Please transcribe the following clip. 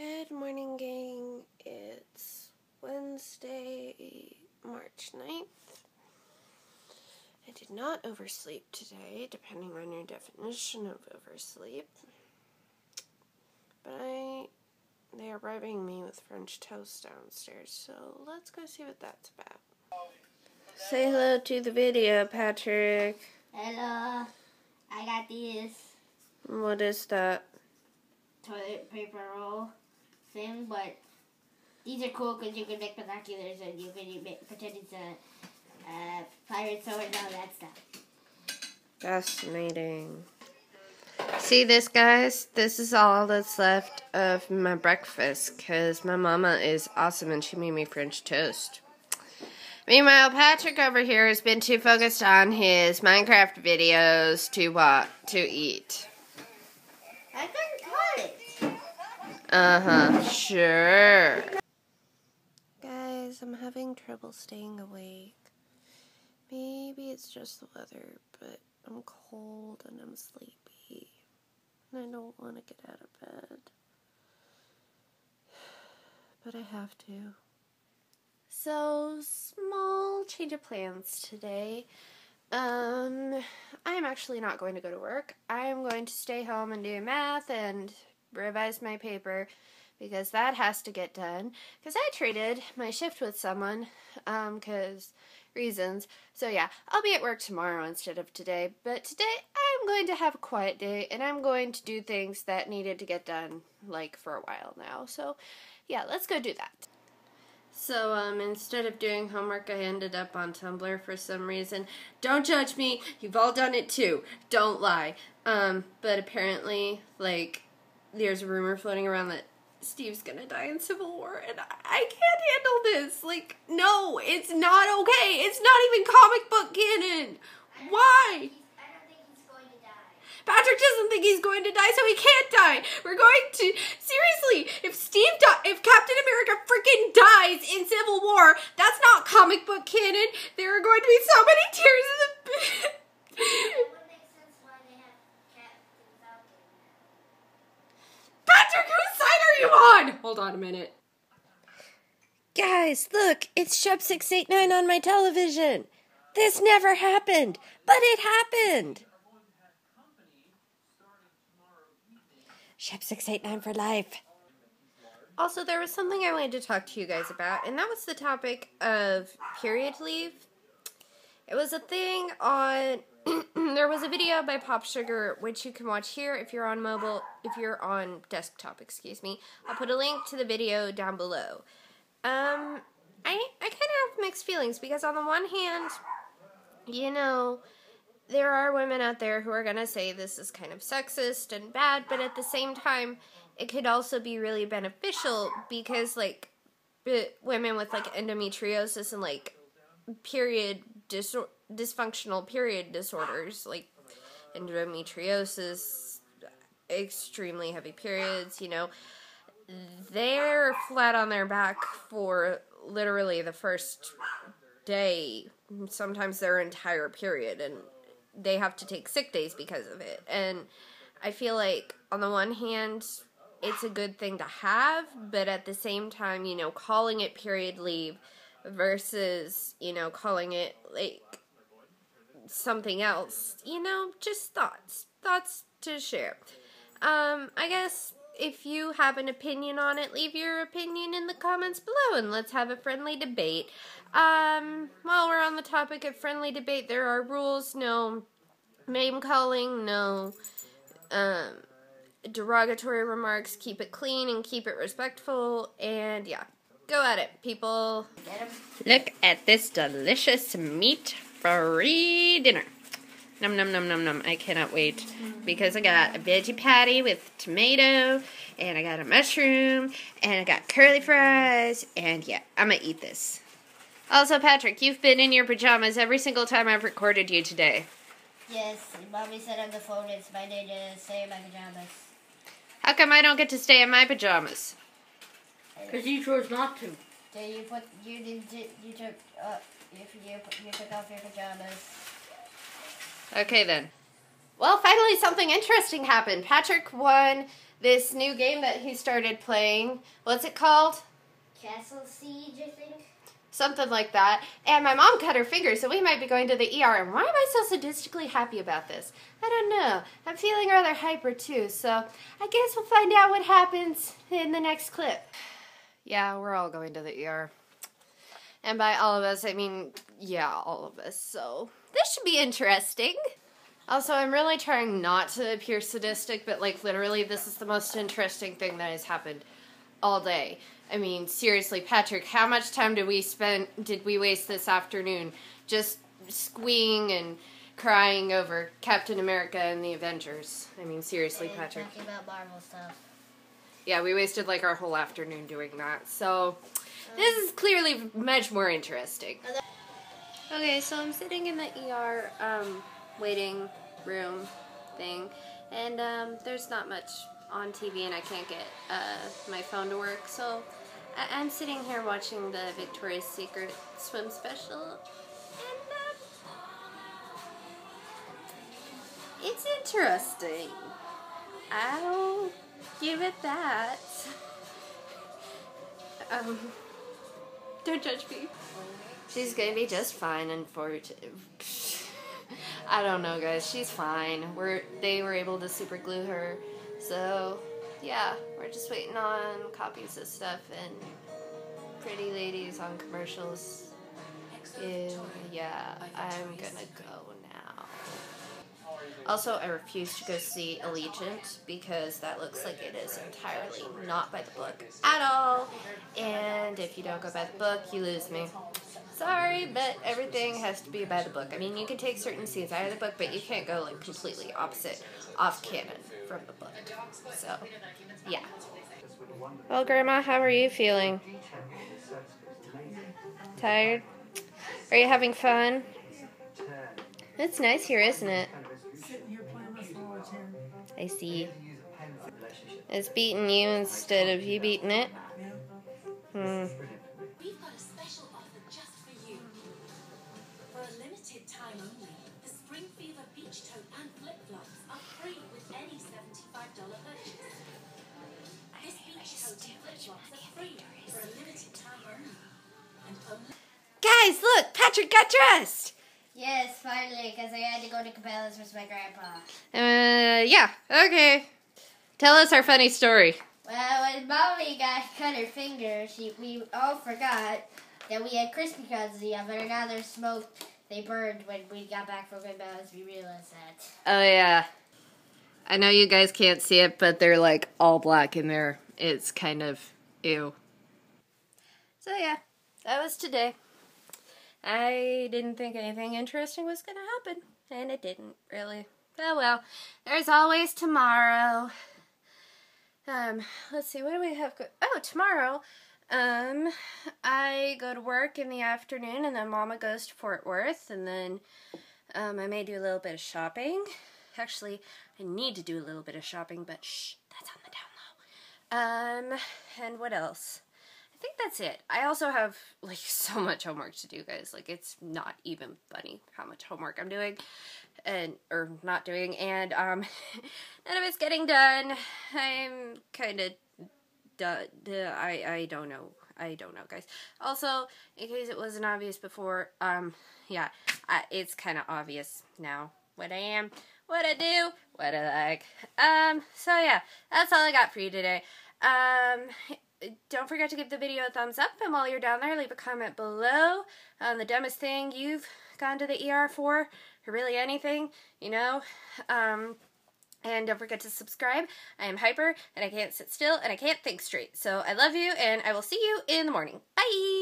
Good morning, gang. It's Wednesday, March 9th. I did not oversleep today, depending on your definition of oversleep. But I. They are bribing me with French toast downstairs, so let's go see what that's about. Say hello to the video, Patrick. Hello, I got these What is that? toilet paper roll thing, but these are cool because you can make binoculars and you can make, pretend it's a uh, pirate sword and all that stuff. Fascinating. See this, guys? This is all that's left of my breakfast because my mama is awesome and she made me French toast. Meanwhile, Patrick over here has been too focused on his Minecraft videos to what to eat. I couldn't cut it. Uh huh. Sure. Guys, I'm having trouble staying awake. Maybe it's just the weather, but I'm cold and I'm sleepy. And I don't want to get out of bed. But I have to. So, small change of plans today. Um, I'm actually not going to go to work. I'm going to stay home and do math and revise my paper because that has to get done. Because I traded my shift with someone, um, because reasons. So yeah, I'll be at work tomorrow instead of today. But today I'm going to have a quiet day and I'm going to do things that needed to get done like for a while now. So yeah, let's go do that. So, um, instead of doing homework, I ended up on Tumblr for some reason. Don't judge me. You've all done it too. Don't lie. Um, but apparently, like, there's a rumor floating around that Steve's gonna die in Civil War, and I, can't handle this. Like, no, it's not okay. It's not even comic book canon. Why? I don't think he's going to die. Patrick doesn't think he's going to die, so he can't die. We're going to seriously. If Steve, di- if Captain America freaking dies in Civil War, that's not comic book canon. There are going to be so many tears in the. It would make sense why they have Captain Falcon. Patrick, whose side are you on? Hold on a minute. Guys, look, it's Shep six eight nine on my television. This never happened, but it happened. Shep 689 for life. Also, there was something I wanted to talk to you guys about, and that was the topic of period leave. It was a thing on. There was a video by Pop Sugar, which you can watch here if you're on mobile, if you're on desktop, excuse me. I'll put a link to the video down below. Um, I, I kind of have mixed feelings because, on the one hand, you know, there are women out there who are going to say this is kind of sexist and bad, but at the same time, it could also be really beneficial because, like, women with, like, endometriosis and, like, period disor- dysfunctional period disorders, like endometriosis, extremely heavy periods, you know, they're flat on their back for literally the first day, sometimes their entire period, and they have to take sick days because of it. And I feel like, on the one hand, it's a good thing to have, but at the same time, you know, calling it period leave versus, you know, calling it like something else, you know, just thoughts. Thoughts to share. Um, I guess if you have an opinion on it, leave your opinion in the comments below and let's have a friendly debate. Um, while we're on the topic of friendly debate, there are rules no name calling, no um, derogatory remarks, keep it clean and keep it respectful, and yeah, go at it, people. Look at this delicious meat free dinner. Num num num num num. I cannot wait because I got a veggie patty with tomato and I got a mushroom and I got curly fries and yeah, I'm gonna eat this. Also, Patrick, you've been in your pajamas every single time I've recorded you today. Yes, mommy said on the phone it's my day to stay in my pajamas. How come I don't get to stay in my pajamas? Because you chose not to. So you put you did you took uh you you, you took off your pajamas. Okay then. Well, finally something interesting happened. Patrick won this new game that he started playing. What's it called? Castle Siege, I think. Something like that. And my mom cut her finger, so we might be going to the ER. And why am I so sadistically happy about this? I don't know. I'm feeling rather hyper too, so I guess we'll find out what happens in the next clip. Yeah, we're all going to the ER. And by all of us, I mean, yeah, all of us. So this should be interesting. Also, I'm really trying not to appear sadistic, but like literally, this is the most interesting thing that has happened all day. I mean, seriously, Patrick, how much time did we spend? Did we waste this afternoon just squeeing and crying over Captain America and the Avengers? I mean, seriously, And Patrick. Talking about Marvel stuff. Yeah, we wasted like our whole afternoon doing that. So this is clearly much more interesting. Okay, so I'm sitting in the ER um, waiting room thing, and um, there's not much on TV, and I can't get uh, my phone to work. So I- I'm sitting here watching the Victoria's Secret swim special, and um, it's interesting. I'll give it that. Um, don't judge me. She's gonna be just fine, unfortunately. I don't know, guys. She's fine. We're they were able to super glue her, so yeah, we're just waiting on copies of stuff and pretty ladies on commercials. Ew, yeah, I'm gonna go. Also, I refuse to go see Allegiant because that looks like it is entirely not by the book at all. And if you don't go by the book, you lose me. Sorry, but everything has to be by the book. I mean, you can take certain scenes out of the book, but you can't go like completely opposite, off canon from the book. So, yeah. Well, Grandma, how are you feeling? Tired? Are you having fun? It's nice here, isn't it? I see. It's beating you instead of you beating it. Hmm. We've got a special offer just for you. For a limited time only, the Spring Fever beach tote and flip flops are free with any $75 purchase. This beach tote and flip flops are free for a limited time only Guys, look! Patrick got dressed! Yes, finally, because I had to go to Cabela's with my grandpa. Uh, yeah, okay. Tell us our funny story. Well, when mommy got cut her finger, she we all forgot that we had crispy crowns in the oven, and now they're smoked. They burned when we got back from Cabela's. We realized that. Oh, yeah. I know you guys can't see it, but they're like all black in there. It's kind of ew. So, yeah, that was today. I didn't think anything interesting was going to happen, and it didn't, really. Oh well, there's always tomorrow. Um, let's see, what do we have? Oh, tomorrow, um, I go to work in the afternoon, and then Mama goes to Fort Worth, and then um, I may do a little bit of shopping. Actually, I need to do a little bit of shopping, but shh, that's on the down low. Um, and what else? I think that's it. I also have like so much homework to do, guys. Like it's not even funny how much homework I'm doing and or not doing and um none of it's getting done. I'm kind of duh, I I don't know. I don't know, guys. Also, in case it wasn't obvious before, um yeah, I, it's kind of obvious now what I am, what I do, what I like. Um so yeah, that's all I got for you today. Um don't forget to give the video a thumbs up, and while you're down there, leave a comment below on the dumbest thing you've gone to the ER for, or really anything, you know. Um, and don't forget to subscribe. I am hyper, and I can't sit still, and I can't think straight. So I love you, and I will see you in the morning. Bye!